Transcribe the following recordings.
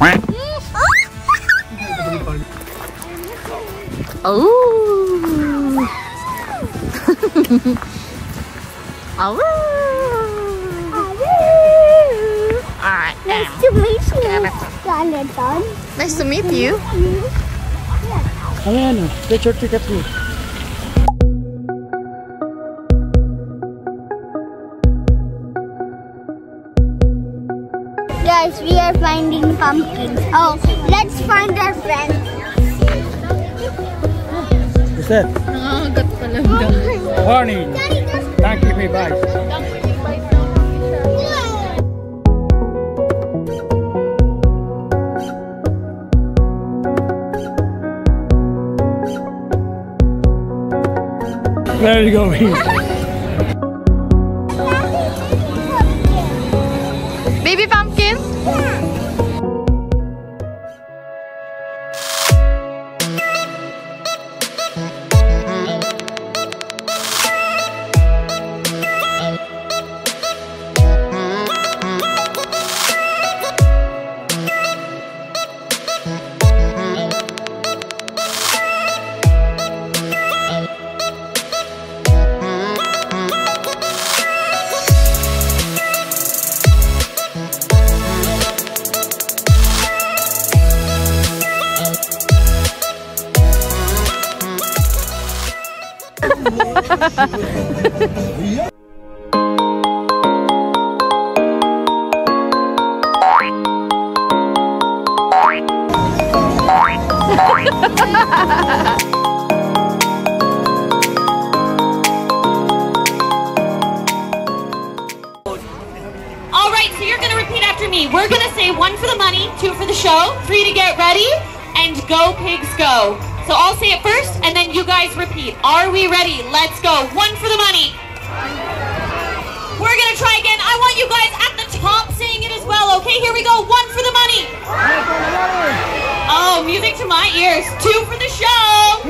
like. Oh. oh. Alright. Nice to meet you, Jonathan. Nice to meet you. Ayan, get your ticket please. Are finding pumpkins. Oh, let's find our friends. Is that? Warning. Thank you, bye. Where are you going? Baby pumpkin? All right, so you're going to repeat after me. We're going to say one for the money, two for the show, three to get ready, and go pigs go. So I'll say it first, and then you guys repeat. Are we ready? Let's go. One for the money. We're going to try again. I want you guys at the top saying it as well. Okay, here we go. One for the money. Oh, music to my ears. Two for the show.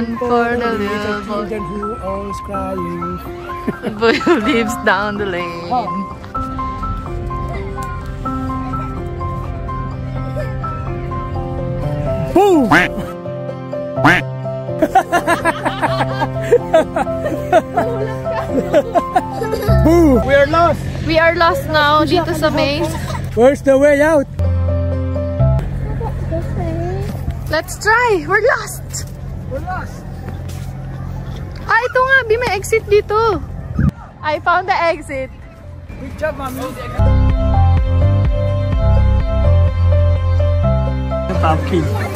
One for the little boy Children who always crying. who lives down the lane. Boom! Boo! We are lost. We are lost now dito sa maze. Where's the way out? Let's try! We're lost! Ah, ito nga! Bi, may exit dito! I found the exit. Good job, mommy. Pumpkin.